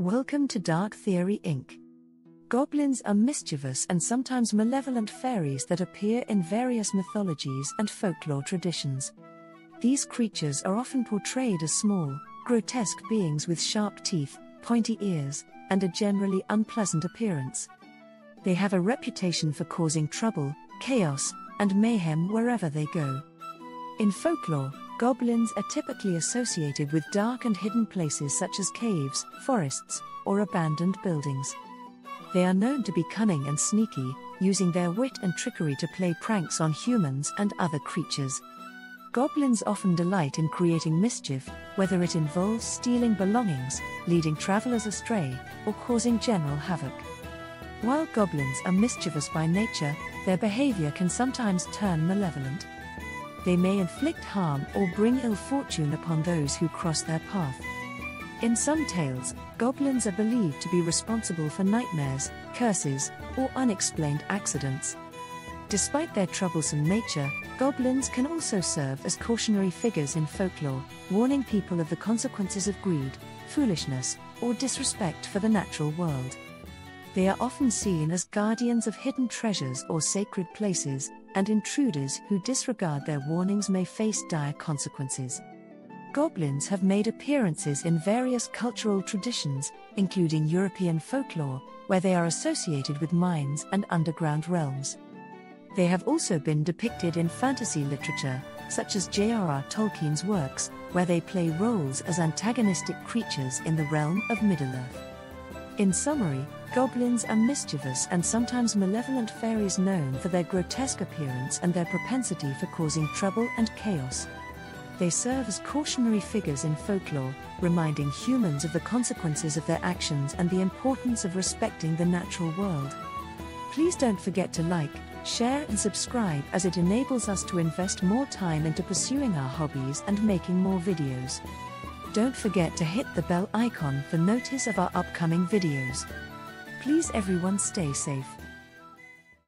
Welcome to Dark Theory Inc. Goblins are mischievous and sometimes malevolent fairies that appear in various mythologies and folklore traditions. These creatures are often portrayed as small, grotesque beings with sharp teeth, pointy ears, and a generally unpleasant appearance. They have a reputation for causing trouble, chaos, and mayhem wherever they go. In folklore, goblins are typically associated with dark and hidden places such as caves, forests, or abandoned buildings. They are known to be cunning and sneaky, using their wit and trickery to play pranks on humans and other creatures. Goblins often delight in creating mischief, whether it involves stealing belongings, leading travelers astray, or causing general havoc. While goblins are mischievous by nature, their behavior can sometimes turn malevolent. They may inflict harm or bring ill fortune upon those who cross their path. In some tales, goblins are believed to be responsible for nightmares, curses, or unexplained accidents. Despite their troublesome nature, goblins can also serve as cautionary figures in folklore, warning people of the consequences of greed, foolishness, or disrespect for the natural world. They are often seen as guardians of hidden treasures or sacred places, and intruders who disregard their warnings may face dire consequences. Goblins have made appearances in various cultural traditions, including European folklore, where they are associated with mines and underground realms. They have also been depicted in fantasy literature, such as J.R.R. Tolkien's works, where they play roles as antagonistic creatures in the realm of Middle-earth. In summary, goblins are mischievous and sometimes malevolent fairies known for their grotesque appearance and their propensity for causing trouble and chaos. They serve as cautionary figures in folklore, reminding humans of the consequences of their actions and the importance of respecting the natural world. Please don't forget to like, share, and subscribe as it enables us to invest more time into pursuing our hobbies and making more videos. Don't forget to hit the bell icon for notice of our upcoming videos. Please everyone stay safe.